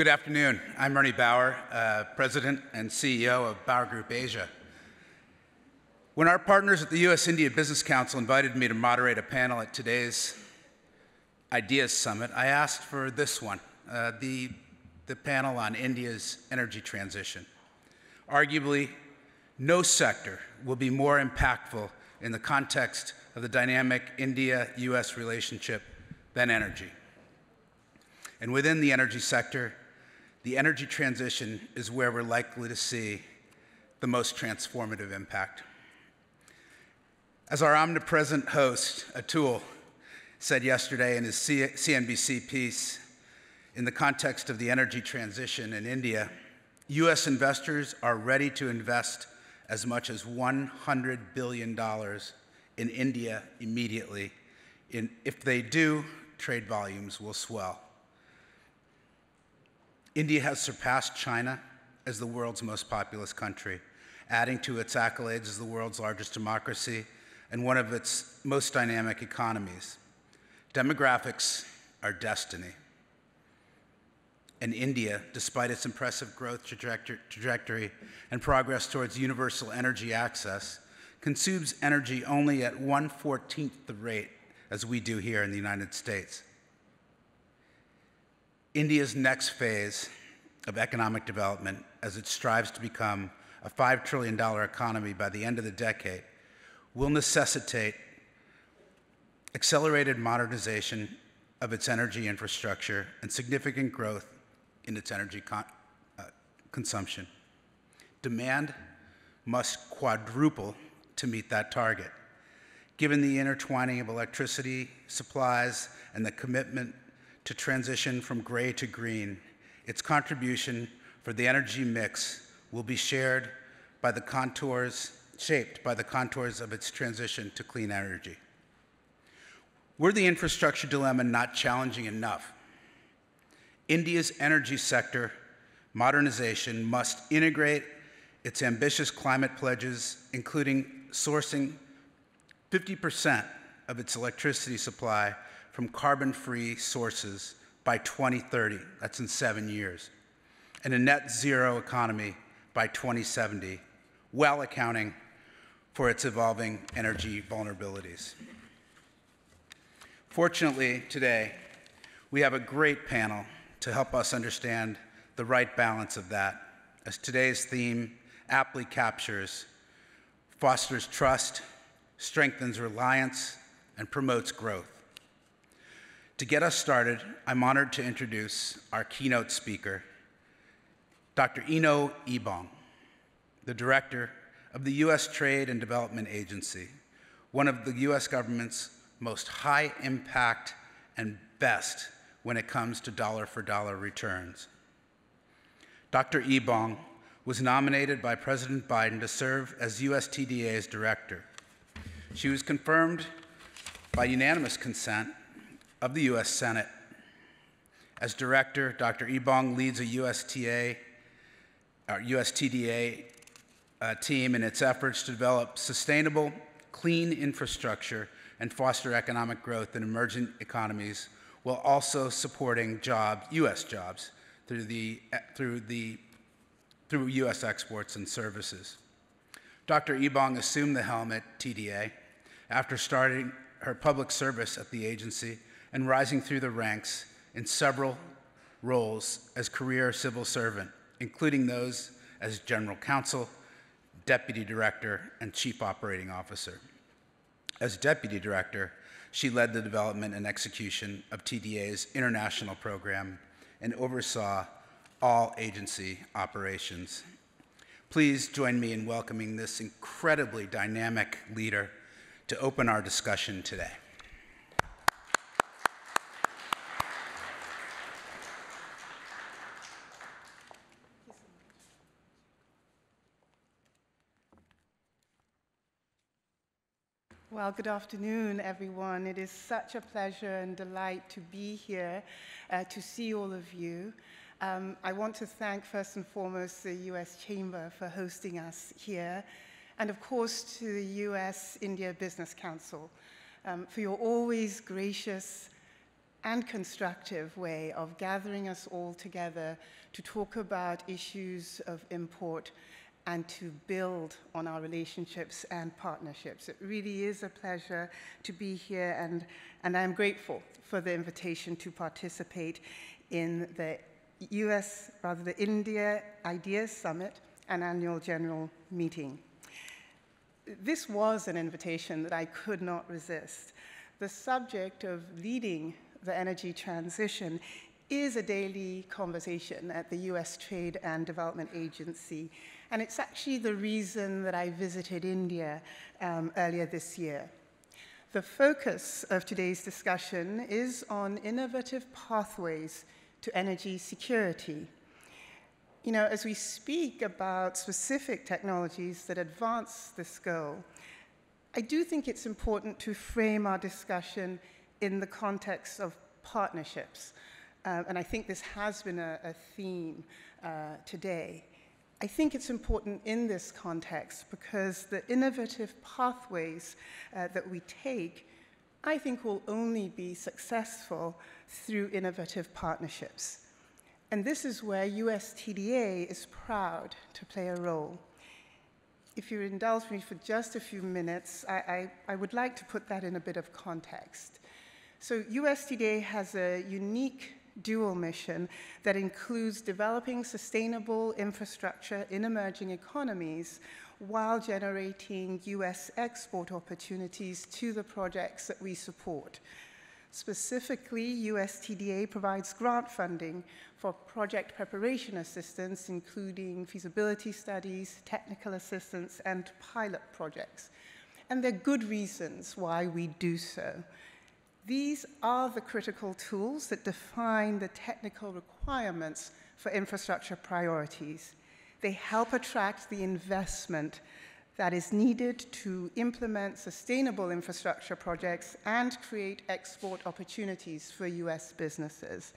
Good afternoon. I'm Ernie Bower, uh, President and CEO of Bower Group Asia. When our partners at the U.S. India Business Council invited me to moderate a panel at today's Ideas Summit, I asked for this one, uh, the, the panel on India's energy transition. Arguably, no sector will be more impactful in the context of the dynamic India-US relationship than energy. And within the energy sector, the energy transition is where we're likely to see the most transformative impact. As our omnipresent host, Atul, said yesterday in his CNBC piece, in the context of the energy transition in India, US investors are ready to invest as much as $100 billion in India immediately. In, if they do, trade volumes will swell. India has surpassed China as the world's most populous country, adding to its accolades as the world's largest democracy and one of its most dynamic economies. Demographics are destiny. And India, despite its impressive growth trajectory and progress towards universal energy access, consumes energy only at 1/14th the rate as we do here in the United States. India's next phase of economic development as it strives to become a $5 trillion economy by the end of the decade will necessitate accelerated modernization of its energy infrastructure and significant growth in its energy con uh, consumption. Demand must quadruple to meet that target. Given the intertwining of electricity supplies and the commitment to transition from gray to green, its contribution for the energy mix will be shared by the contours, shaped by the contours of its transition to clean energy. Were the infrastructure dilemma not challenging enough? India's energy sector modernization must integrate its ambitious climate pledges, including sourcing 50% of its electricity supply from carbon-free sources by 2030, that's in seven years, and a net zero economy by 2070, while accounting for its evolving energy vulnerabilities. Fortunately, today, we have a great panel to help us understand the right balance of that, as today's theme aptly captures, fosters trust, strengthens reliance, and promotes growth. To get us started, I'm honored to introduce our keynote speaker, Dr. Enoh Ebong, the director of the U.S. Trade and Development Agency, one of the U.S. government's most high impact and best when it comes to dollar for dollar returns. Dr. Ebong was nominated by President Biden to serve as USTDA's director. She was confirmed by unanimous consent of the U.S. Senate. As director, Dr. Ebong leads a USTA, USTDA uh, team in its efforts to develop sustainable, clean infrastructure and foster economic growth in emerging economies while also supporting jobs, U.S. jobs, through the, through the through U.S. exports and services. Dr. Ebong assumed the helm at TDA after starting her public service at the agency and rising through the ranks in several roles as career civil servant, including those as general counsel, deputy director, and chief operating officer. As deputy director, she led the development and execution of TDA's international program and oversaw all agency operations. Please join me in welcoming this incredibly dynamic leader to open our discussion today. Well, good afternoon, everyone. It is such a pleasure and delight to be here uh, to see all of you. Um, I want to thank first and foremost the US Chamber for hosting us here, and of course to the US India Business Council um, for your always gracious and constructive way of gathering us all together to talk about issues of import and to build on our relationships and partnerships. It really is a pleasure to be here, and, and I'm grateful for the invitation to participate in the US, rather the India Ideas Summit and Annual General Meeting. This was an invitation that I could not resist. The subject of leading the energy transition is a daily conversation at the US Trade and Development Agency, and it's actually the reason that I visited India um, earlier this year. The focus of today's discussion is on innovative pathways to energy security. You know, as we speak about specific technologies that advance this goal, I do think it's important to frame our discussion in the context of partnerships. Uh, and I think this has been a, a theme uh, today. I think it's important in this context because the innovative pathways uh, that we take, I think, will only be successful through innovative partnerships. And this is where USTDA is proud to play a role. If you indulge me for just a few minutes, I, I, I would like to put that in a bit of context. So USTDA has a unique dual mission that includes developing sustainable infrastructure in emerging economies while generating US export opportunities to the projects that we support. Specifically, USTDA provides grant funding for project preparation assistance, including feasibility studies, technical assistance, and pilot projects. And there are good reasons why we do so. These are the critical tools that define the technical requirements for infrastructure priorities. They help attract the investment that is needed to implement sustainable infrastructure projects and create export opportunities for US businesses.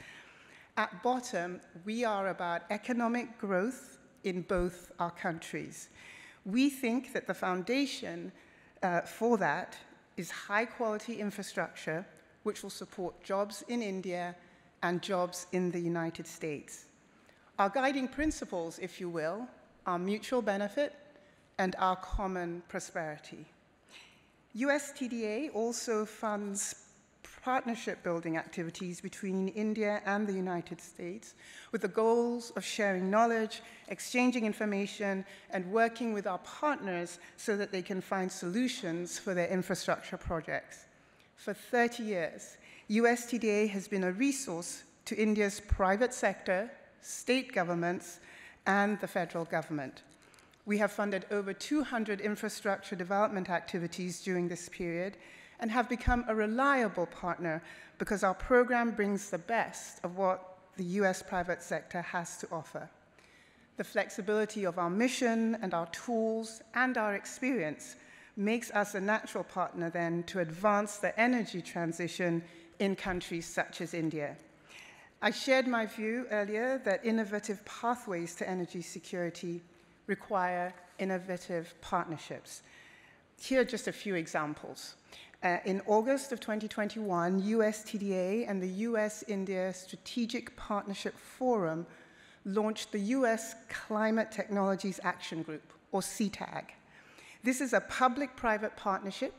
At bottom, we are about economic growth in both our countries. We think that the foundation uh, for that is high quality infrastructure which will support jobs in India and jobs in the United States. Our guiding principles, if you will, are mutual benefit and our common prosperity. USTDA also funds partnership building activities between India and the United States with the goals of sharing knowledge, exchanging information, and working with our partners so that they can find solutions for their infrastructure projects. For 30 years, USTDA has been a resource to India's private sector, state governments, and the federal government. We have funded over 200 infrastructure development activities during this period and have become a reliable partner because our program brings the best of what the US private sector has to offer. The flexibility of our mission and our tools and our experience makes us a natural partner then to advance the energy transition in countries such as India. I shared my view earlier that innovative pathways to energy security require innovative partnerships. Here are just a few examples. Uh, in August of 2021, USTDA and the US India Strategic Partnership Forum launched the US Climate Technologies Action Group, or CTAG. This is a public private partnership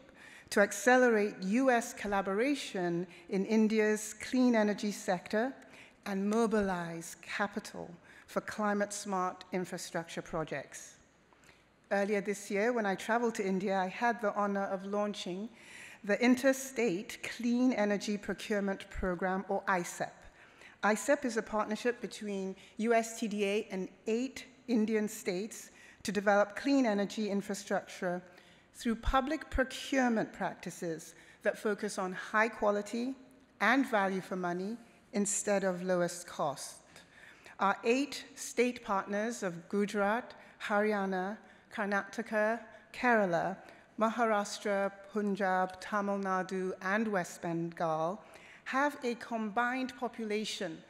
to accelerate US collaboration in India's clean energy sector and mobilize capital for climate smart infrastructure projects. Earlier this year, when I traveled to India, I had the honor of launching the Interstate Clean Energy Procurement Program, or ICEP. ICEP is a partnership between USTDA and eight Indian states to develop clean energy infrastructure through public procurement practices that focus on high quality and value for money instead of lowest cost. Our eight state partners of Gujarat, Haryana, Karnataka, Kerala, Maharashtra, Punjab, Tamil Nadu, and West Bengal have a combined population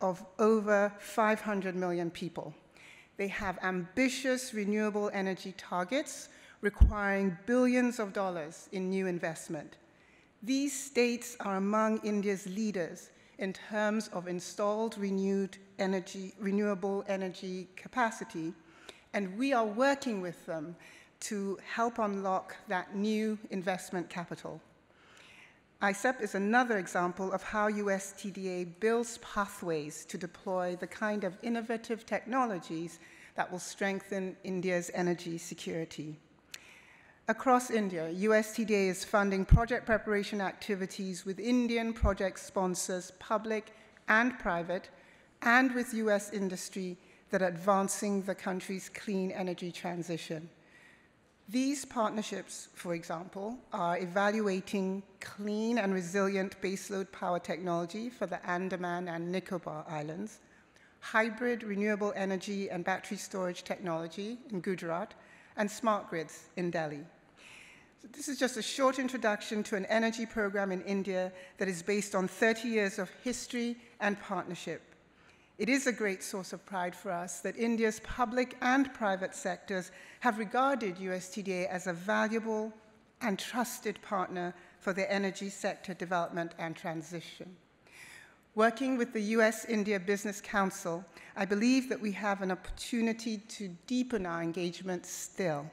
of over 500 million people. They have ambitious renewable energy targets requiring billions of dollars in new investment. These states are among India's leaders in terms of installed renewed energy, renewable energy capacity, and we are working with them to help unlock that new investment capital. ICEP is another example of how USTDA builds pathways to deploy the kind of innovative technologies that will strengthen India's energy security. Across India, USTDA is funding project preparation activities with Indian project sponsors, public and private, and with US industry that are advancing the country's clean energy transition. These partnerships, for example, are evaluating clean and resilient baseload power technology for the Andaman and Nicobar Islands, hybrid renewable energy and battery storage technology in Gujarat, and smart grids in Delhi. So this is just a short introduction to an energy program in India that is based on 30 years of history and partnership. It is a great source of pride for us that India's public and private sectors have regarded USTDA as a valuable and trusted partner for the energy sector development and transition. Working with the US India Business Council, I believe that we have an opportunity to deepen our engagement still.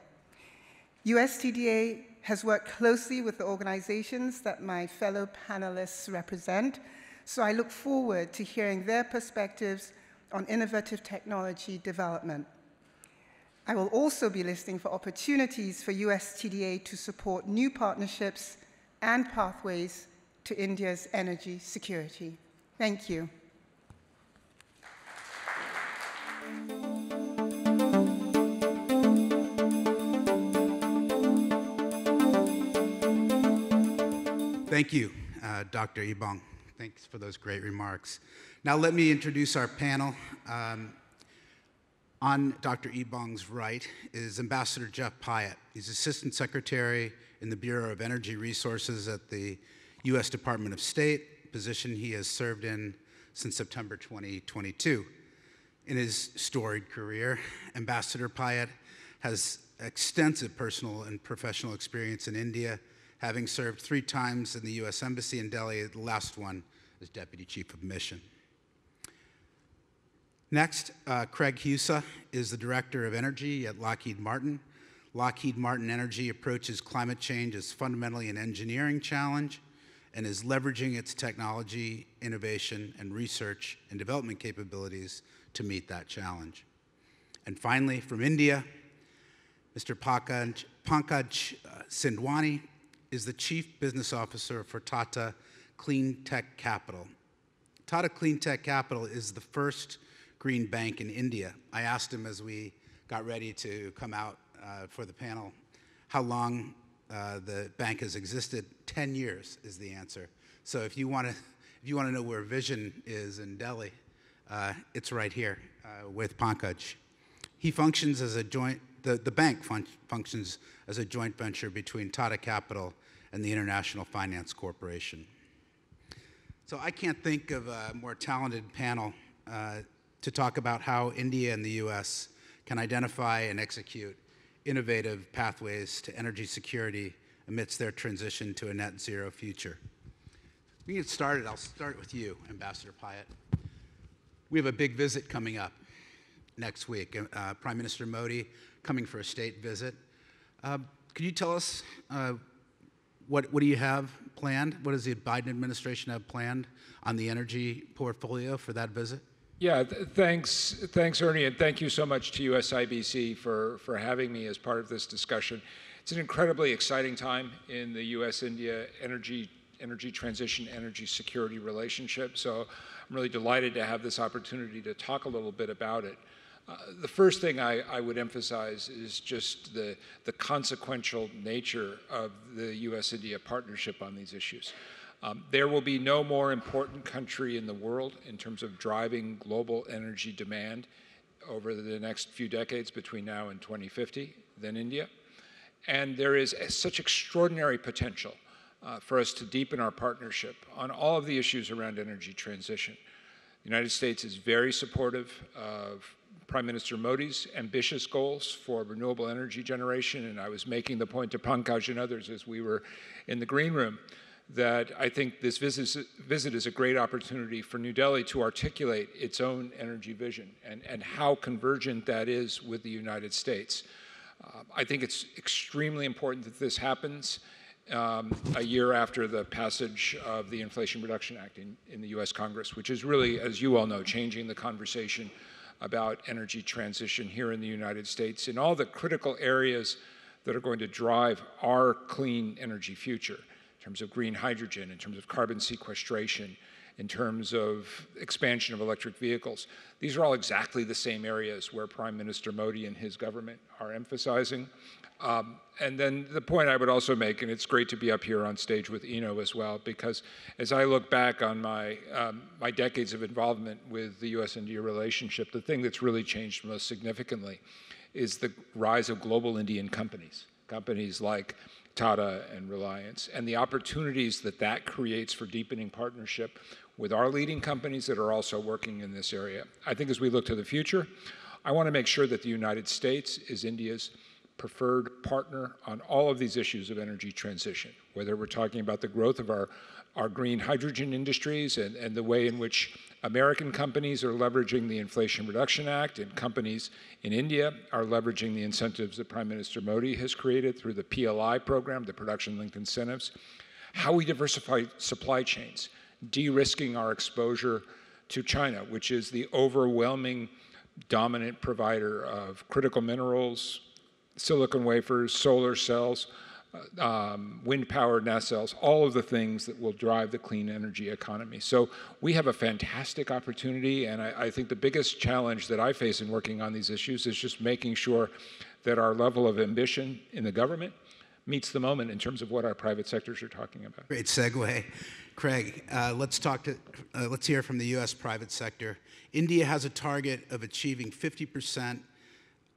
USTDA has worked closely with the organizations that my fellow panelists represent, so I look forward to hearing their perspectives on innovative technology development. I will also be listening for opportunities for USTDA to support new partnerships and pathways to India's energy security. Thank you. Thank you, uh, Dr. Ebong. Thanks for those great remarks. Now, let me introduce our panel. Um, on Dr. Ebong's right is Ambassador Jeff Pyatt. He's Assistant Secretary in the Bureau of Energy Resources at the U.S. Department of State, position he has served in since September 2022. In his storied career, Ambassador Pyatt has extensive personal and professional experience in India, having served three times in the U.S. Embassy in Delhi, the last one as Deputy Chief of Mission. Next, uh, Craig Husa is the Director of Energy at Lockheed Martin. Lockheed Martin Energy approaches climate change as fundamentally an engineering challenge and is leveraging its technology, innovation, and research and development capabilities to meet that challenge. And finally, from India, Mr. Pankaj, Pankaj uh, Sindwani is the Chief Business Officer for Tata Clean Tech Capital. Tata Clean Tech Capital is the first green bank in India. I asked him as we got ready to come out uh, for the panel how long uh, the bank has existed. 10 years is the answer. So if you want to if you want to know where Vision is in Delhi, uh, it's right here uh, with Pankaj. He functions as a joint the, the bank fun functions as a joint venture between Tata Capital and the International Finance Corporation. So I can't think of a more talented panel uh, to talk about how India and the US can identify and execute innovative pathways to energy security amidst their transition to a net zero future. We get started. I'll start with you, Ambassador Pyatt. We have a big visit coming up next week. Uh, Prime Minister Modi coming for a state visit. Uh, could you tell us uh, what, what do you have planned? What does the Biden administration have planned on the energy portfolio for that visit? Yeah, th thanks, thanks, Ernie, and thank you so much to USIBC for, for having me as part of this discussion. It's an incredibly exciting time in the U.S.-India energy energy transition, energy security relationship. So I'm really delighted to have this opportunity to talk a little bit about it. Uh, the first thing I, I, would emphasize is just the, the consequential nature of the U.S.-India partnership on these issues. Um, there will be no more important country in the world in terms of driving global energy demand over the next few decades between now and 2050 than India. And there is such extraordinary potential uh, for us to deepen our partnership on all of the issues around energy transition. The United States is very supportive of Prime Minister Modi's ambitious goals for renewable energy generation, and I was making the point to Pankaj and others as we were in the green room that I think this visit, visit is a great opportunity for New Delhi to articulate its own energy vision and, and how convergent that is with the United States. Uh, I think it's extremely important that this happens um, a year after the passage of the Inflation Reduction Act in, in the US Congress, which is really, as you all know, changing the conversation about energy transition here in the United States in all the critical areas that are going to drive our clean energy future in terms of green hydrogen, in terms of carbon sequestration, in terms of expansion of electric vehicles. These are all exactly the same areas where Prime Minister Modi and his government are emphasizing. Um, and then the point I would also make, and it's great to be up here on stage with Enoh as well, because as I look back on my, um, my decades of involvement with the US-India relationship, the thing that's really changed most significantly is the rise of global Indian companies, companies like Tata and Reliance, and the opportunities that that creates for deepening partnership with our leading companies that are also working in this area. I think as we look to the future, I want to make sure that the United States is India's preferred partner on all of these issues of energy transition, whether we're talking about the growth of our, our green hydrogen industries and, and the way in which American companies are leveraging the Inflation Reduction Act and companies in India are leveraging the incentives that Prime Minister Modi has created through the PLI program, the production linked incentives, how we diversify supply chains, de-risking our exposure to China, which is the overwhelming dominant provider of critical minerals, silicon wafers, solar cells, uh, um, wind-powered nacelles, all of the things that will drive the clean energy economy. So we have a fantastic opportunity, and I, I think the biggest challenge that I face in working on these issues is just making sure that our level of ambition in the government meets the moment in terms of what our private sectors are talking about. Great segue. Craig, uh, let's talk to, uh, let's hear from the U.S. private sector. India has a target of achieving 50 percent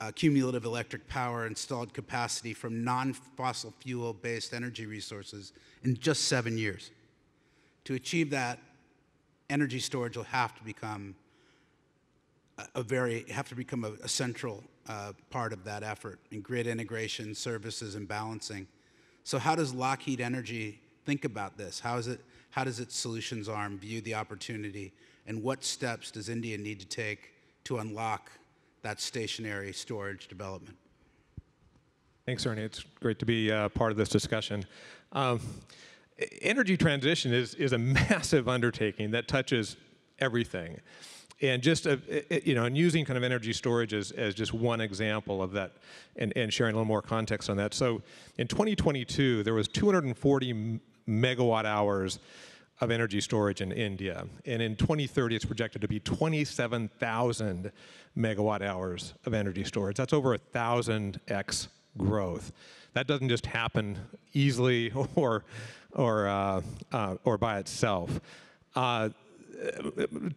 uh, cumulative electric power installed capacity from non-fossil fuel-based energy resources in just seven years. To achieve that, energy storage will have to become a, very have to become a, a central uh, part of that effort in grid integration, services, and balancing. So, how does Lockheed Energy think about this? How is it? How does its solutions arm view the opportunity, and what steps does India need to take to unlock that stationary storage development. Thanks, Ernie. It's great to be uh, part of this discussion. Um, energy transition is, is a massive undertaking that touches everything. And just, uh, you know, and using kind of energy storage as, as just one example of that and, and sharing a little more context on that. So in 2022, there was 240 megawatt hours of energy storage in India. And in 2030, it's projected to be 27,000 megawatt hours of energy storage. That's over a 1,000x growth. That doesn't just happen easily or, or, uh, uh, or by itself. Uh,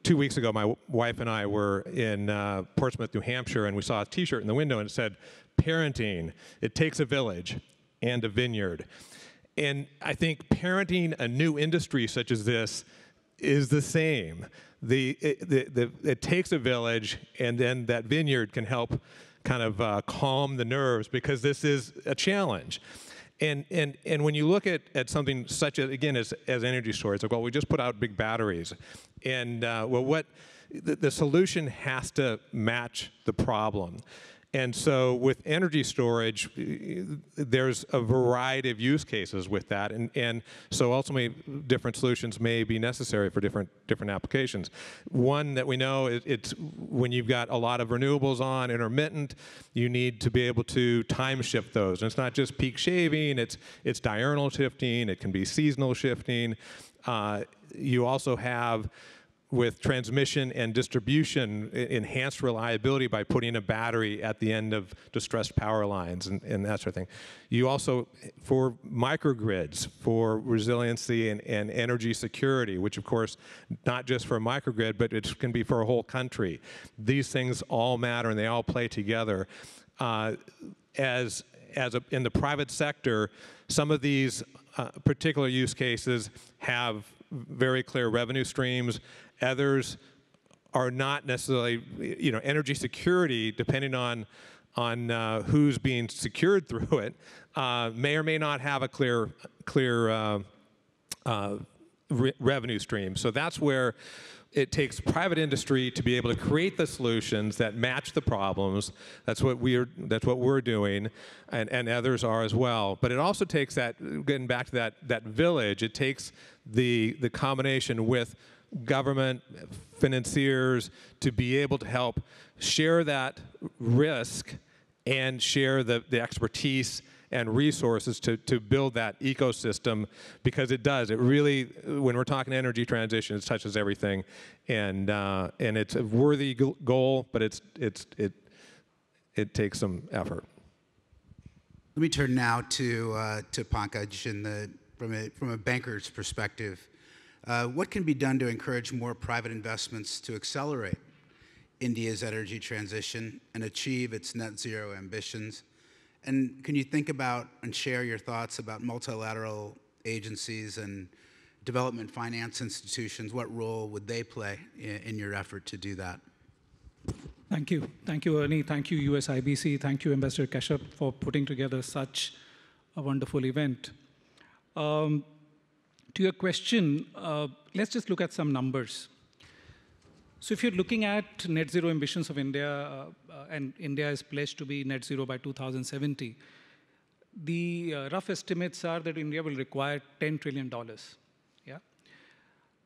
two weeks ago, my wife and I were in uh, Portsmouth, New Hampshire, and we saw a T-shirt in the window and it said, "Parenting. It takes a village and a vineyard." And I think parenting a new industry such as this is the same. The, it, the, the, it takes a village, and then that vineyard can help kind of uh, calm the nerves because this is a challenge. And, and, and when you look at, at something such as, again, as, as energy storage, like, well, we just put out big batteries. And, uh, well, what, the, the solution has to match the problem. And so with energy storage, there's a variety of use cases with that. And, and so ultimately, different solutions may be necessary for different, different applications. One that we know, it's when you've got a lot of renewables on, intermittent, you need to be able to time shift those. And it's not just peak shaving, it's, it's diurnal shifting, it can be seasonal shifting. Uh, you also have with transmission and distribution enhanced reliability by putting a battery at the end of distressed power lines and, and that sort of thing. You also, for microgrids, for resiliency and, and energy security, which of course, not just for a microgrid, but it can be for a whole country. These things all matter and they all play together. Uh, as as a, in the private sector, some of these uh, particular use cases have very clear revenue streams Others are not necessarily, you know, energy security, depending on on uh, who's being secured through it, uh, may or may not have a clear clear uh, uh, re- revenue stream. So that's where it takes private industry to be able to create the solutions that match the problems. That's what we're that's what we're doing, and, and others are as well. But it also takes that getting back to that that village. It takes the the combination with government financiers to be able to help share that risk and share the, the expertise and resources to, to build that ecosystem because it does. It really, when we're talking energy transition, it touches everything, and uh, and it's a worthy goal, but it's it's it it takes some effort. Let me turn now to uh, to Pankaj the, from a from a banker's perspective. Uh, what can be done to encourage more private investments to accelerate India's energy transition and achieve its net zero ambitions? And can you think about and share your thoughts about multilateral agencies and development finance institutions? What role would they play in, your effort to do that? Thank you. Thank you, Ernie. Thank you, USIBC. Thank you, Ambassador Keshap, for putting together such a wonderful event. Um, to your question, uh, let's just look at some numbers. So if you're looking at net zero ambitions of India, uh, uh, and India is pledged to be net zero by 2070, the uh, rough estimates are that India will require $10 trillion. Yeah?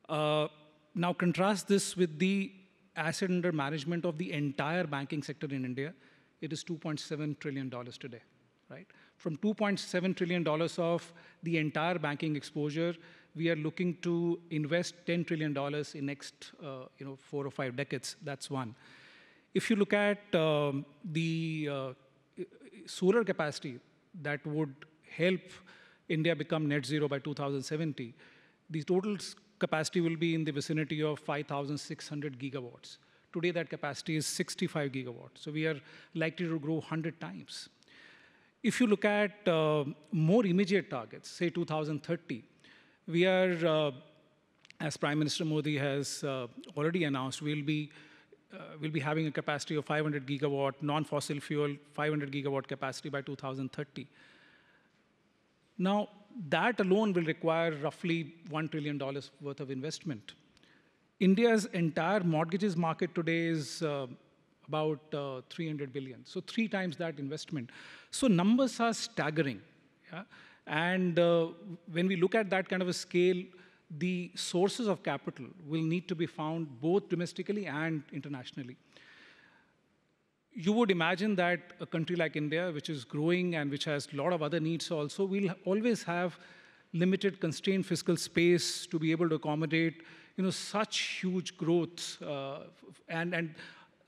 Uh, now contrast this with the asset under management of the entire banking sector in India. It is $2.7 trillion today, right? From $2.7 trillion of the entire banking exposure, we are looking to invest $10 trillion in next uh, you know, four or five decades. That's one. If you look at um, the uh, solar capacity that would help India become net zero by 2070, the total capacity will be in the vicinity of 5,600 gigawatts. Today, that capacity is 65 gigawatts. So we are likely to grow 100 times. If you look at uh, more immediate targets, say 2030, we are, uh, as Prime Minister Modi has uh, already announced, we'll be, uh, we'll be having a capacity of 500 gigawatt, non-fossil fuel, 500 gigawatt capacity by 2030. Now, that alone will require roughly $1 trillion worth of investment. India's entire mortgages market today is uh, about uh, 300 billion, so three times that investment. So numbers are staggering. Yeah? And uh, when we look at that kind of a scale, the sources of capital will need to be found both domestically and internationally. You would imagine that a country like India, which is growing and which has a lot of other needs also, will always have limited constrained fiscal space to be able to accommodate you know, such huge growth uh, and, and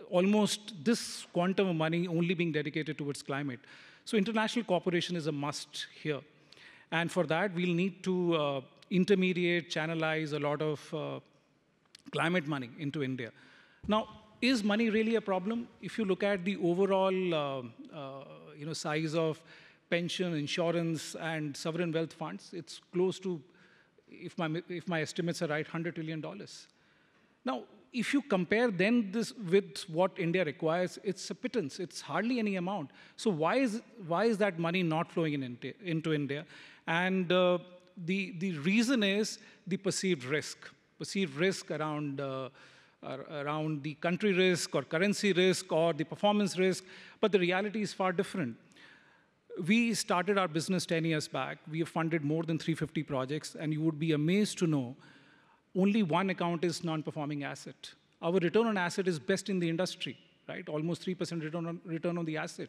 almost this quantum of money only being dedicated towards climate. So international cooperation is a must here. And for that, we'll need to uh, intermediate, channelize a lot of uh, climate money into India. Now, is money really a problem? If you look at the overall uh, uh, you know, size of pension, insurance, and sovereign wealth funds, it's close to, if my, if my estimates are right, $100 trillion. Now, if you compare then this with what India requires, it's a pittance. It's hardly any amount. So why is, why is that money not flowing in, into India? And uh, the, the reason is the perceived risk, perceived risk around, uh, around the country risk or currency risk or the performance risk, but the reality is far different. We started our business 10 years back. We have funded more than 350 projects, and you would be amazed to know only one account is non-performing asset. Our return on asset is best in the industry, right? Almost 3% return on, return on the asset.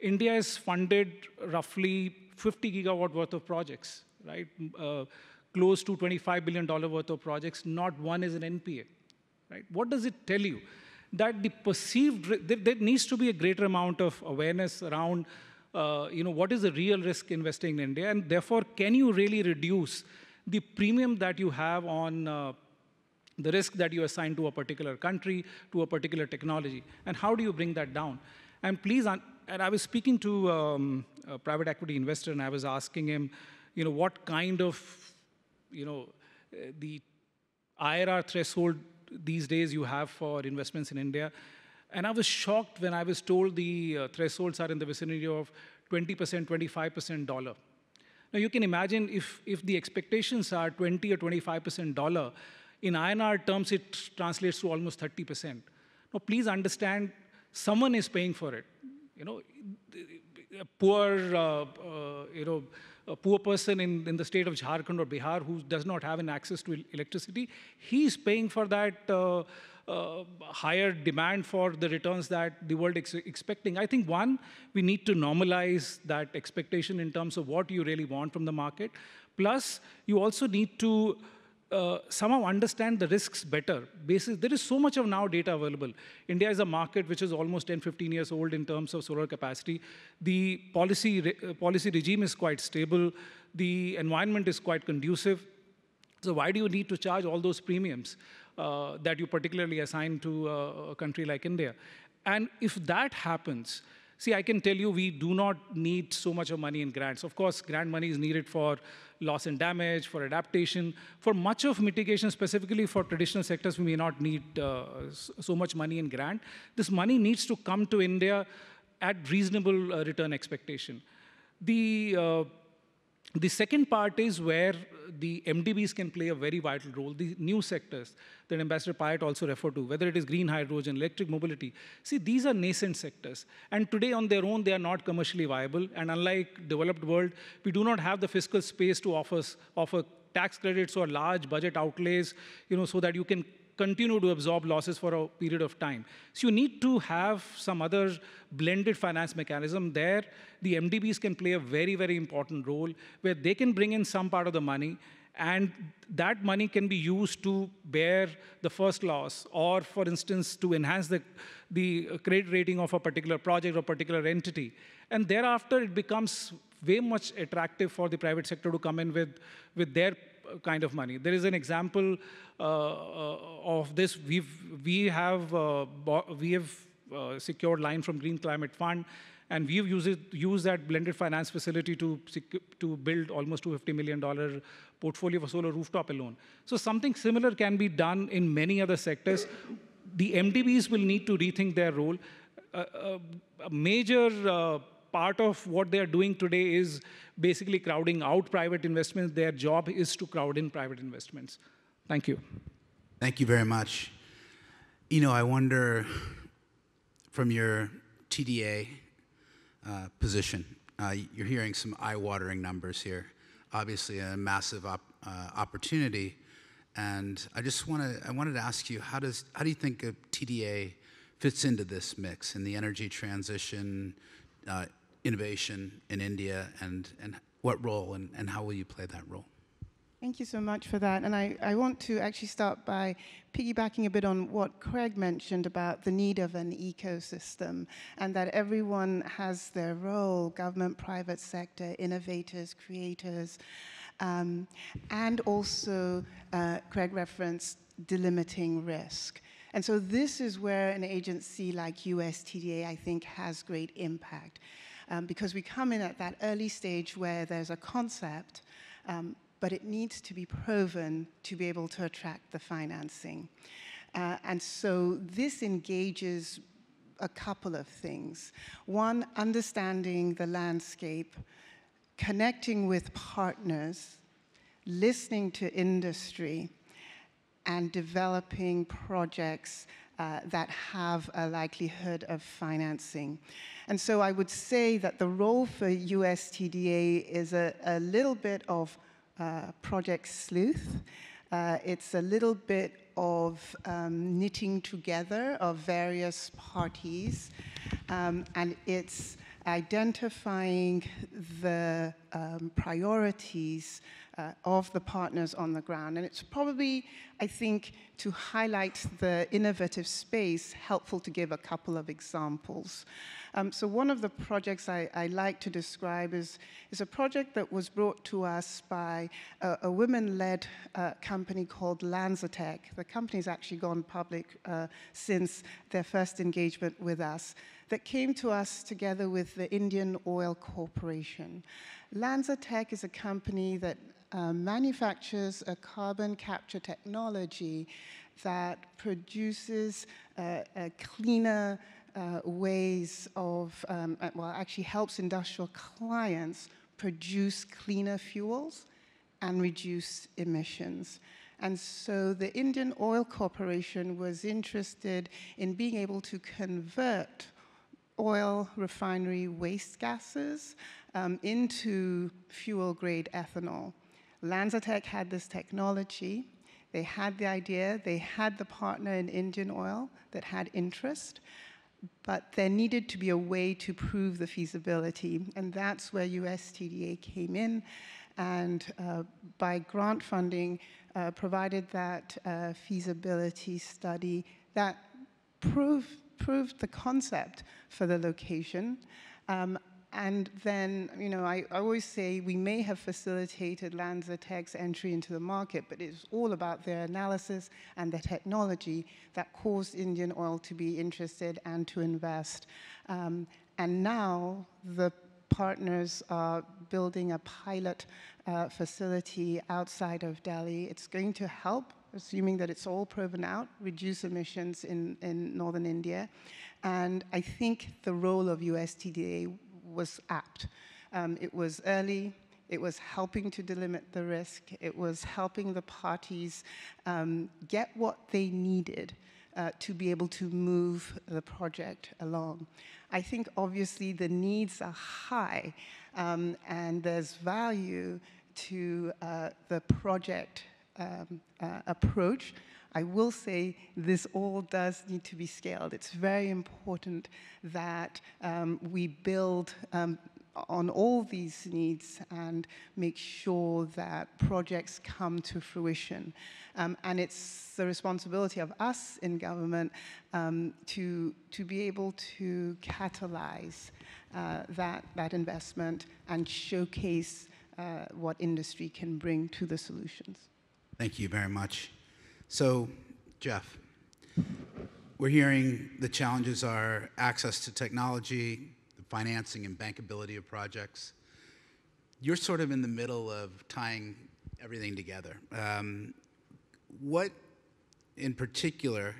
India has funded roughly 50 gigawatt worth of projects, right? Uh, close to $25 billion worth of projects, not one is an NPA, right? What does it tell you? That the perceived, there, there needs to be a greater amount of awareness around, uh, you know, what is the real risk investing in India, and therefore, can you really reduce the premium that you have on uh, the risk that you assign to a particular country, to a particular technology, and how do you bring that down? And please, and I was speaking to um, a private equity investor, and I was asking him, you know, what kind of, you know, the IRR threshold these days you have for investments in India. And I was shocked when I was told the uh, thresholds are in the vicinity of 20%, 25% dollar. Now you can imagine if, if the expectations are 20 or 25% dollar, in INR terms it translates to almost 30%. Now please understand, someone is paying for it. You know, a poor, uh, uh, you know, a poor person in, in the state of Jharkhand or Bihar who does not have an access to electricity, he's paying for that uh, uh, higher demand for the returns that the world is expecting. I think one, we need to normalize that expectation in terms of what you really want from the market. Plus, you also need to uh, somehow understand the risks better. Basis, there is so much of now data available. India is a market which is almost 10, 15 years old in terms of solar capacity. The policy, re, uh, policy regime is quite stable. The environment is quite conducive. So why do you need to charge all those premiums uh, that you particularly assign to uh, a country like India? And if that happens, See, I can tell you we do not need so much of money in grants. Of course, grant money is needed for loss and damage, for adaptation. For much of mitigation, specifically for traditional sectors, we may not need uh, so much money in grant. This money needs to come to India at reasonable uh, return expectation. The uh, the second part is where the MDBs can play a very vital role, the new sectors that Ambassador Pyatt also referred to, whether it is green hydrogen, electric mobility. See, these are nascent sectors. And today on their own, they are not commercially viable. And unlike developed world, we do not have the fiscal space to offer, offer tax credits or large budget outlays, you know, so that you can continue to absorb losses for a period of time. So you need to have some other blended finance mechanism there. The MDBs can play a very, very important role where they can bring in some part of the money and that money can be used to bear the first loss or, for instance, to enhance the, the credit rating of a particular project or particular entity. And thereafter, it becomes way much attractive for the private sector to come in with, with their kind of money. There is an example uh, uh, of this. We've, we have, uh, we have secured line from Green Climate Fund, and we've used, it, used that blended finance facility to, to build almost $250 million portfolio for solar rooftop alone. So something similar can be done in many other sectors. The MDBs will need to rethink their role. Uh, a major uh, part of what they're doing today is basically crowding out private investments. Their job is to crowd in private investments. Thank you. Thank you very much. You know, I wonder from your TDA uh, position, uh, you're hearing some eye-watering numbers here. Obviously, a massive op uh, opportunity, and I just want to I wanted to ask you how does how do you think a TDA fits into this mix in the energy transition, uh, innovation in India and, and what role and, and how will you play that role? Thank you so much for that. And I, I want to actually start by piggybacking a bit on what Craig mentioned about the need of an ecosystem and that everyone has their role, government, private sector, innovators, creators, um, and also uh, Craig referenced delimiting risk. And so this is where an agency like USTDA, I think, has great impact um, because we come in at that early stage where there's a concept, um, but it needs to be proven to be able to attract the financing. Uh, and so this engages a couple of things. One, understanding the landscape, connecting with partners, listening to industry, and developing projects uh, that have a likelihood of financing. And so I would say that the role for USTDA is a, a little bit of uh, project sleuth. Uh, it's a little bit of um, knitting together of various parties, um, and it's identifying the um, priorities uh, of the partners on the ground. And it's probably, I think, to highlight the innovative space, helpful to give a couple of examples. Um, so one of the projects I, I, like to describe is, is a project that was brought to us by a, a women-led uh, company called Lanzatech. The company's actually gone public uh, since their first engagement with us that came to us together with the Indian Oil Corporation. Lanzatech is a company that uh, manufactures a carbon capture technology that produces uh, cleaner uh, ways of, um, uh, well, actually helps industrial clients produce cleaner fuels and reduce emissions. And so the Indian Oil Corporation was interested in being able to convert oil refinery waste gases um, into fuel grade ethanol. LanzaTech had this technology. They had the idea, they had the partner in Indian Oil that had interest, but there needed to be a way to prove the feasibility, and that's where USTDA came in, and uh, by grant funding, uh, provided that uh, feasibility study that proved, proved the concept for the location. Um, and then, you know, I, I, always say we may have facilitated LanzaTech's entry into the market, but it's all about their analysis and the technology that caused Indian Oil to be interested and to invest. Um, and now the partners are building a pilot uh, facility outside of Delhi. It's going to help, assuming that it's all proven out, reduce emissions in, in northern India. And I think the role of USTDA was apt. Um, it was early, it was helping to delimit the risk, it was helping the parties um, get what they needed uh, to be able to move the project along. I think obviously the needs are high um, and there's value to uh, the project um, uh, approach. I will say this all does need to be scaled. It's very important that um, we build um, on all these needs and make sure that projects come to fruition. Um, and it's the responsibility of us in government um, to, to be able to catalyze uh, that, that investment and showcase uh, what industry can bring to the solutions. Thank you very much. So, Jeff, we're hearing the challenges are access to technology, the financing and bankability of projects. You're sort of in the middle of tying everything together. Um, what, in particular,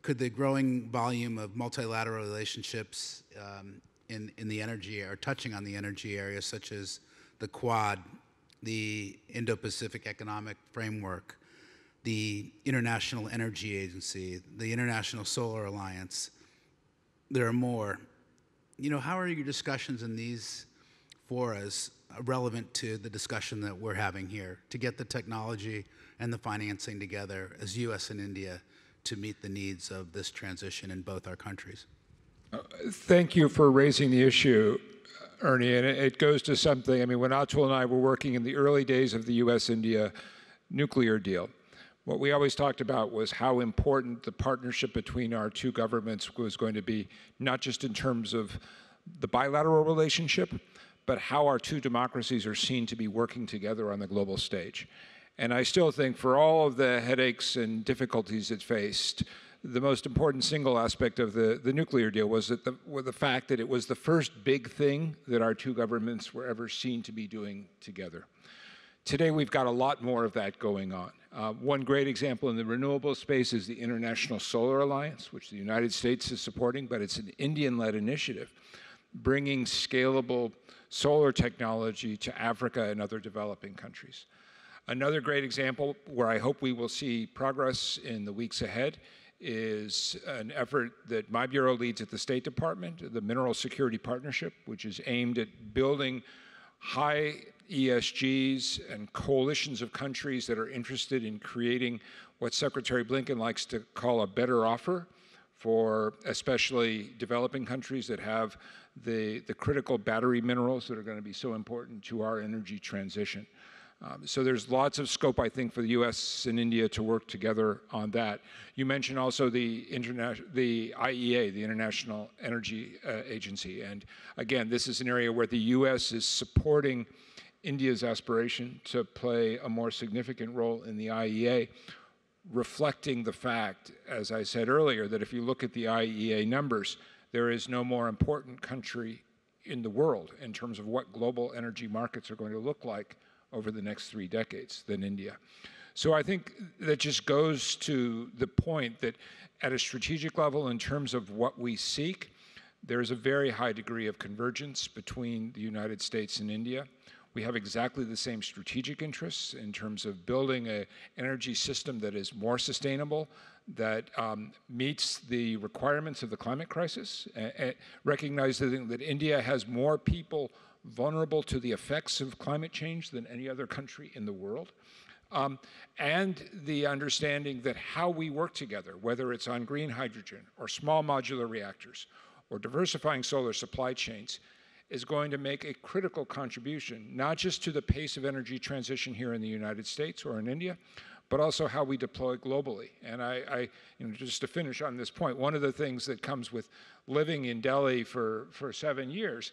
could the growing volume of multilateral relationships um, in, in the energy or touching on the energy area, such as the Quad, the Indo Pacific Economic Framework, the International Energy Agency, the International Solar Alliance, there are more. You know, how are your discussions in these forums relevant to the discussion that we're having here to get the technology and the financing together as U.S. and India to meet the needs of this transition in both our countries? Uh, thank you for raising the issue, Ernie. And it goes to something. I mean, when Atul and I were working in the early days of the U.S. India nuclear deal, what we always talked about was how important the partnership between our two governments was going to be, not just in terms of the bilateral relationship, but how our two democracies are seen to be working together on the global stage. And I still think for all of the headaches and difficulties it faced, the most important single aspect of the, the nuclear deal was that the, the fact that it was the first big thing that our two governments were ever seen to be doing together. Today, we've got a lot more of that going on. Uh, one great example in the renewable space is the International Solar Alliance, which the United States is supporting, but it's an Indian led initiative bringing scalable solar technology to Africa and other developing countries. Another great example where I hope we will see progress in the weeks ahead is an effort that my bureau leads at the State Department, the Mineral Security Partnership, which is aimed at building high ESGs and coalitions of countries that are interested in creating what Secretary Blinken likes to call a better offer for especially developing countries that have the, the critical battery minerals that are going to be so important to our energy transition. Um, so there's lots of scope, I think, for the U.S. and India to work together on that. You mentioned also the international, the IEA, the International Energy uh, Agency, and again, this is an area where the U.S. is supporting India's aspiration to play a more significant role in the IEA, reflecting the fact, as I said earlier, that if you look at the IEA numbers, there is no more important country in the world in terms of what global energy markets are going to look like over the next three decades than India. So I think that just goes to the point that at a strategic level, in terms of what we seek, there's a very high degree of convergence between the United States and India. We have exactly the same strategic interests in terms of building an energy system that is more sustainable, that um, meets the requirements of the climate crisis, recognizing that India has more people vulnerable to the effects of climate change than any other country in the world. Um, and the understanding that how we work together, whether it's on green hydrogen or small modular reactors or diversifying solar supply chains, is going to make a critical contribution, not just to the pace of energy transition here in the United States or in India, but also how we deploy globally. And I, I you know, just to finish on this point, one of the things that comes with living in Delhi for, for seven years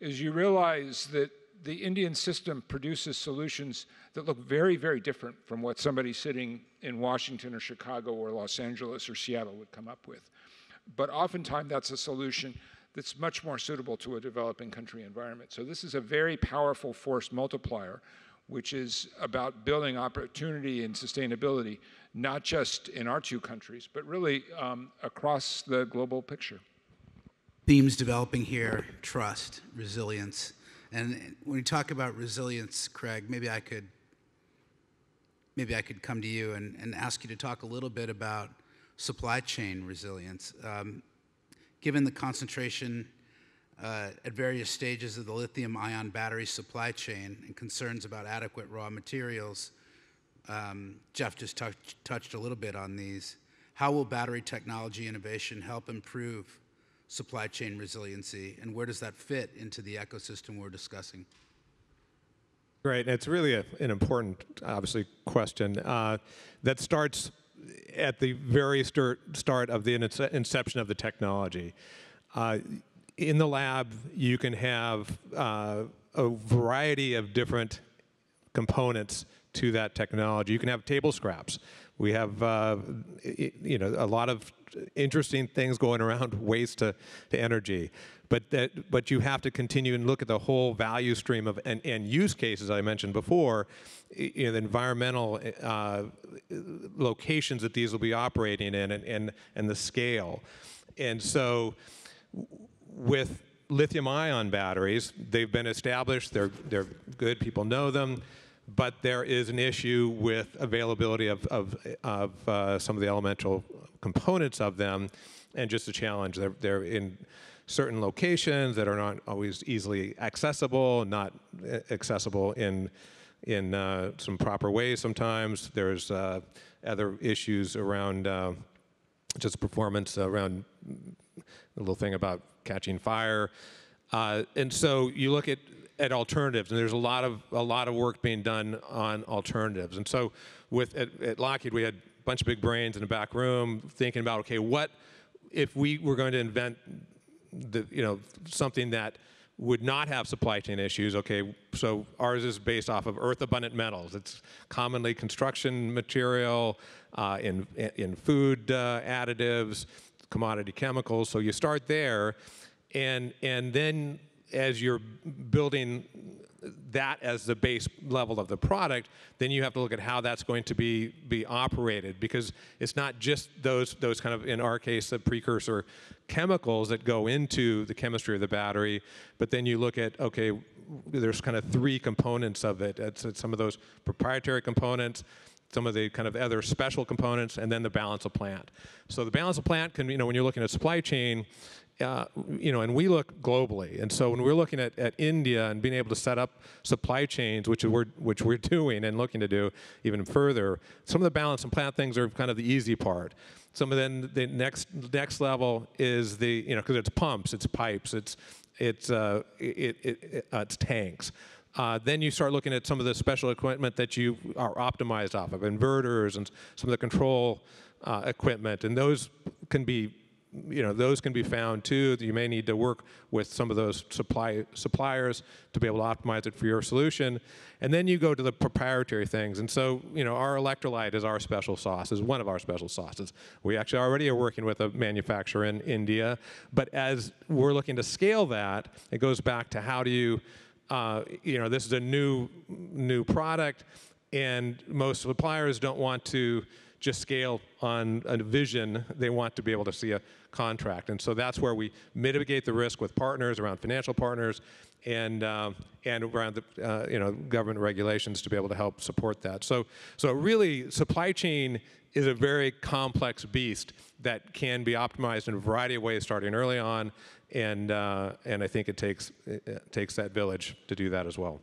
is you realize that the Indian system produces solutions that look very, very different from what somebody sitting in Washington or Chicago or Los Angeles or Seattle would come up with. But oftentimes that's a solution that's much more suitable to a developing country environment. So this is a very powerful force multiplier, which is about building opportunity and sustainability, not just in our two countries, but really um, across the global picture. Themes developing here, trust, resilience. And when you talk about resilience, Craig, maybe I could maybe I could come to you and, and ask you to talk a little bit about supply chain resilience. Um, given the concentration uh, at various stages of the lithium ion battery supply chain and concerns about adequate raw materials, um, Jeff just touch, touched a little bit on these. How will battery technology innovation help improve supply chain resiliency, and where does that fit into the ecosystem we're discussing? Great. It's really a, an important, obviously, question uh, that starts at the very start of the inception of the technology. Uh, in the lab, you can have uh, a variety of different components to that technology. You can have table scraps. We have, uh, you know, a lot of interesting things going around waste to, to energy. But, that, but you have to continue and look at the whole value stream of and, and use cases I mentioned before, you know, the environmental uh, locations that these will be operating in and, and, and the scale. And so with lithium ion batteries, they've been established, they're, they're good, people know them, but there is an issue with availability of, of, of uh, some of the elemental components of them and just a challenge. They're, they're in certain locations that are not always easily accessible, not uh, accessible in in uh, some proper ways sometimes. There's uh, other issues around uh, just performance around a little thing about catching fire. Uh, and so you look at, at alternatives, and there's a lot of a lot of work being done on alternatives. And so with at, at Lockheed, we had a bunch of big brains in the back room thinking about, okay, what if we were going to invent the, you know, something that would not have supply chain issues. Okay, so ours is based off of earth abundant metals. It's commonly construction material, uh, in, in food uh, additives, commodity chemicals. So you start there, and, and then as you're building that as the base level of the product, then you have to look at how that's going to be be operated because it's not just those those kind of in our case the precursor chemicals that go into the chemistry of the battery, but then you look at okay, there's kind of three components of it. It's, it's some of those proprietary components, some of the kind of other special components, and then the balance of plant. So the balance of plant can, you know, when you're looking at supply chain, uh, you know, and we look globally. And so when we're looking at, at India and being able to set up supply chains, which we're, which we're doing and looking to do even further, some of the balance and plant things are kind of the easy part. Some of then the next next level is the you know because it's pumps, it's pipes, it's it's uh, it, it, it uh, it's tanks. Uh, then you start looking at some of the special equipment that you are optimized off of, inverters and some of the control uh, equipment, and those can be you know, those can be found too. You may need to work with some of those supply, suppliers to be able to optimize it for your solution. And then you go to the proprietary things. And so, you know, our electrolyte is our special sauce, is one of our special sauces. We actually already are working with a manufacturer in India. But as we're looking to scale that, it goes back to how do you, uh, you know, this is a new, new product, and most suppliers don't want to just scale on a vision. They want to be able to see a contract. And so that's where we mitigate the risk with partners around financial partners and um, and around the uh, you know government regulations to be able to help support that. So so really, supply chain is a very complex beast that can be optimized in a variety of ways, starting early on, and uh, and I think it takes it takes that village to do that as well.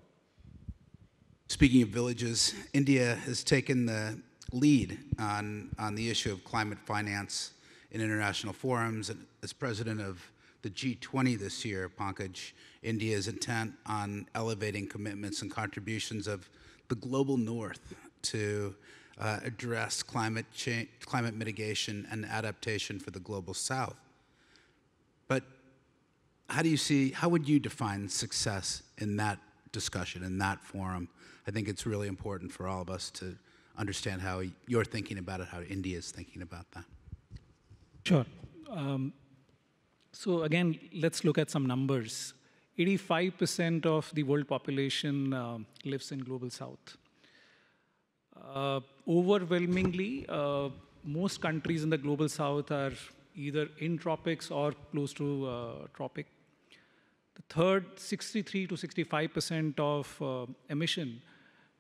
Speaking of villages, India has taken the lead on, on the issue of climate finance in international forums. And as president of the G20 this year, Pankaj, India's intent on elevating commitments and contributions of the global north to uh, address climate change, climate mitigation and adaptation for the global south. But how do you see, how would you define success in that discussion, in that forum? I think it's really important for all of us to understand how you're thinking about it, how India is thinking about that. Sure. Um, so again, let's look at some numbers. 85% of the world population uh, lives in global south. Uh, overwhelmingly, uh, most countries in the global south are either in tropics or close to uh, tropic. The third, 63 to 65% of uh, emission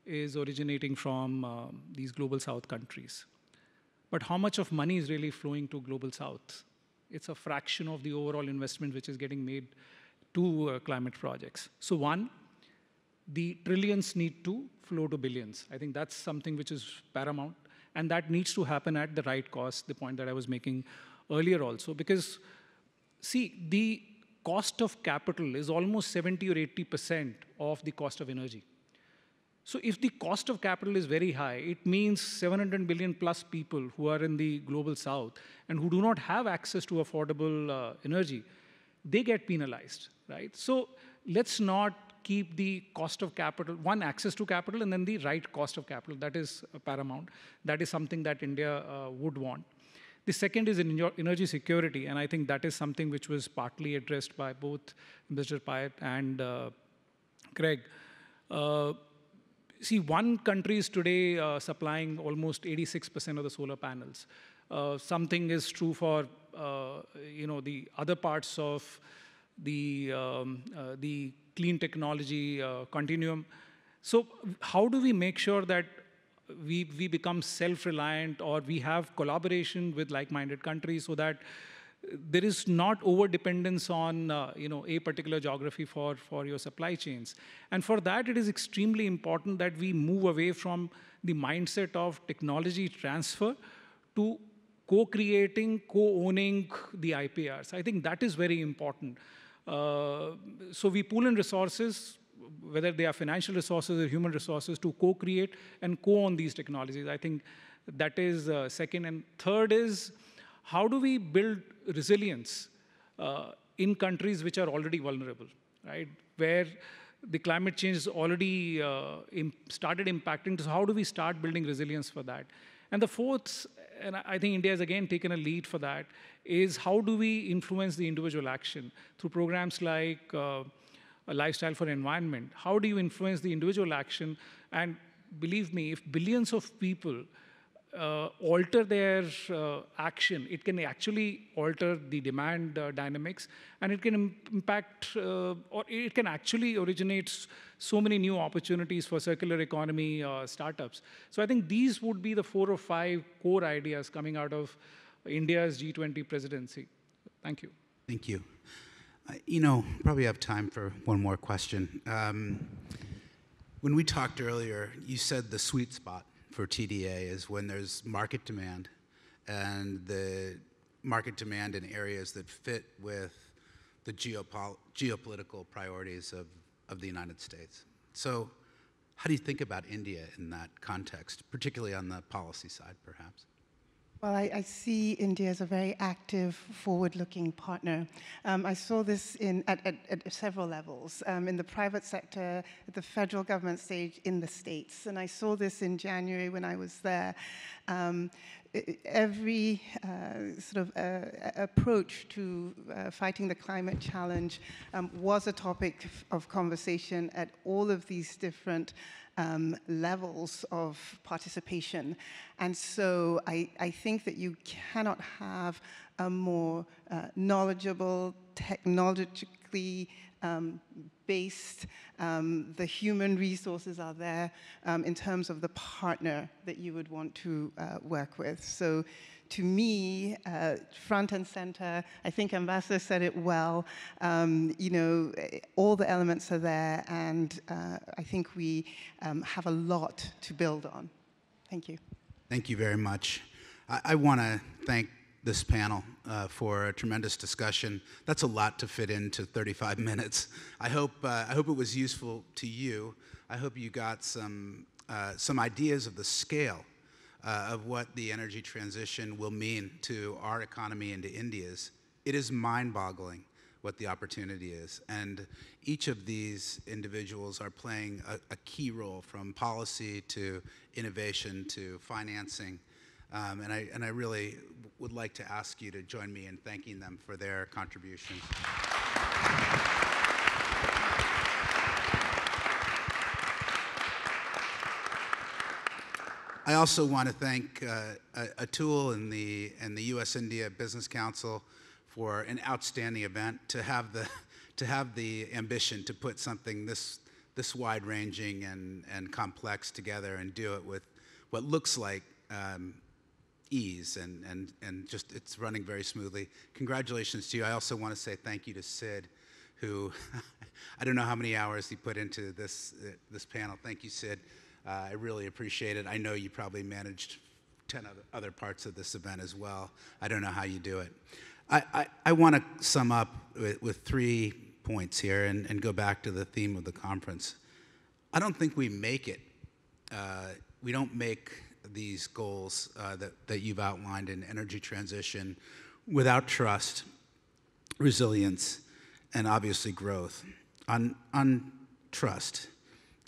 is originating from uh, these global south countries. But how much of money is really flowing to global south? It's a fraction of the overall investment which is getting made to uh, climate projects. So one, the trillions need to flow to billions. I think that's something which is paramount. And that needs to happen at the right cost, the point that I was making earlier also. Because, see, the cost of capital is almost 70 or 80% of the cost of energy. So if the cost of capital is very high, it means 700 billion plus people who are in the global south and who do not have access to affordable uh, energy, they get penalized, right? So let's not keep the cost of capital, one, access to capital, and then the right cost of capital. That is uh, paramount. That is something that India uh, would want. The second is energy security, and I think that is something which was partly addressed by both Mr. Pyatt and uh, Craig. Uh, see, one country is today uh, supplying almost 86% of the solar panels. Uh, something is true for uh, you know the other parts of the um, uh, the clean technology uh, continuum. So, how do we make sure that we we become self-reliant or we have collaboration with like-minded countries so that there is not over dependence on uh, you know a particular geography for for your supply chains. And for that it is extremely important that we move away from the mindset of technology transfer to co-creating co-owning the iprs i think that is very important. Uh, so we pool in resources whether they are financial resources or human resources to co-create and co-own these technologies. I think that is uh, second. And third is how do we build resilience uh, in countries which are already vulnerable, right? Where the climate change has already uh, started impacting. So how do we start building resilience for that? And the fourth, and I think India has again taken a lead for that, is how do we influence the individual action through programs like uh, a lifestyle for environment? How do you influence the individual action? And believe me, if billions of people uh, alter their uh, action, it can actually alter the demand uh, dynamics and it can Im impact uh, or it can actually originate so many new opportunities for circular economy uh, startups. So I think these would be the four or five core ideas coming out of India's G20 presidency. Thank you. Thank you. you know, probably have time for one more question. Um, when we talked earlier, you said the sweet spot for TDA is when there's market demand and the market demand in areas that fit with the geopol- geopolitical priorities of, of the United States. So, how do you think about India in that context, particularly on the policy side, perhaps? Well, I, I, see India as a very active, forward-looking partner. Um, I saw this in, at, at, at several levels, um, in the private sector, at the federal government stage, in the states. And I saw this in January when I was there. Um, every uh, sort of uh, approach to uh, fighting the climate challenge um, was a topic of conversation at all of these different um, levels of participation. And so I, I, think that you cannot have a more uh, knowledgeable, technologically um, based. Um, the human resources are there um, in terms of the partner that you would want to uh, work with. So to me, uh, front and center, I think Ambassador said it well, um, you know, all the elements are there and uh, I think we um, have a lot to build on. Thank you. Thank you very much. I, I want to thank this panel uh, for a tremendous discussion. That's a lot to fit into 35 minutes. I hope, uh, I hope it was useful to you. I hope you got some, uh, some ideas of the scale uh, of what the energy transition will mean to our economy and to India's. It is mind-boggling what the opportunity is. And each of these individuals are playing a, a key role from policy to innovation to financing. Um, and, I, and I really would like to ask you to join me in thanking them for their contributions. I also want to thank uh, Atul and the, and the U.S.-India Business Council for an outstanding event, to have the, to have the ambition to put something this, this wide-ranging and, and complex together and do it with what looks like um, ease and, and, and just it's running very smoothly. Congratulations to you. I also want to say thank you to Sid, who I don't know how many hours he put into this, uh, this panel. Thank you, Sid. Uh, I really appreciate it. I know you probably managed 10 other, parts of this event as well. I don't know how you do it. I, I, I want to sum up with, with three points here and, and go back to the theme of the conference. I don't think we make it. Uh, we don't make these goals uh, that, that you've outlined in energy transition without trust, resilience, and obviously growth. On, on trust,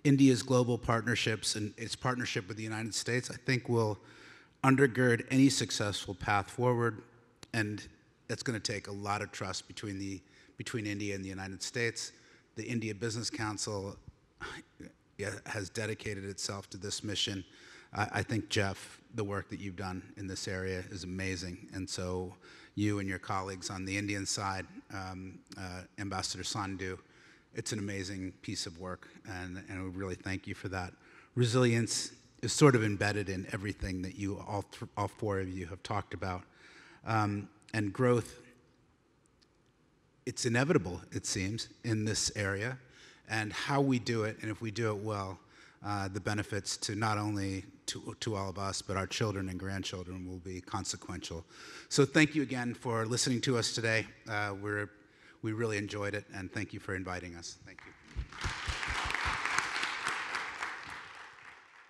India's global partnerships and its partnership with the United States, I think, will undergird any successful path forward, and it's going to take a lot of trust between the between India and the United States. The India Business Council has dedicated itself to this mission. I, I think Jeff, the work that you've done in this area is amazing, and so you and your colleagues on the Indian side, um, uh, Ambassador Sandhu, it's an amazing piece of work, and, and we really thank you for that. Resilience is sort of embedded in everything that you, all, all four of you, have talked about. Um, and growth, it's inevitable, it seems, in this area. And how we do it, and if we do it well, uh, the benefits to not only to, to all of us, but our children and grandchildren will be consequential. So thank you again for listening to us today. Uh, we're we really enjoyed it, and thank you for inviting us. Thank you.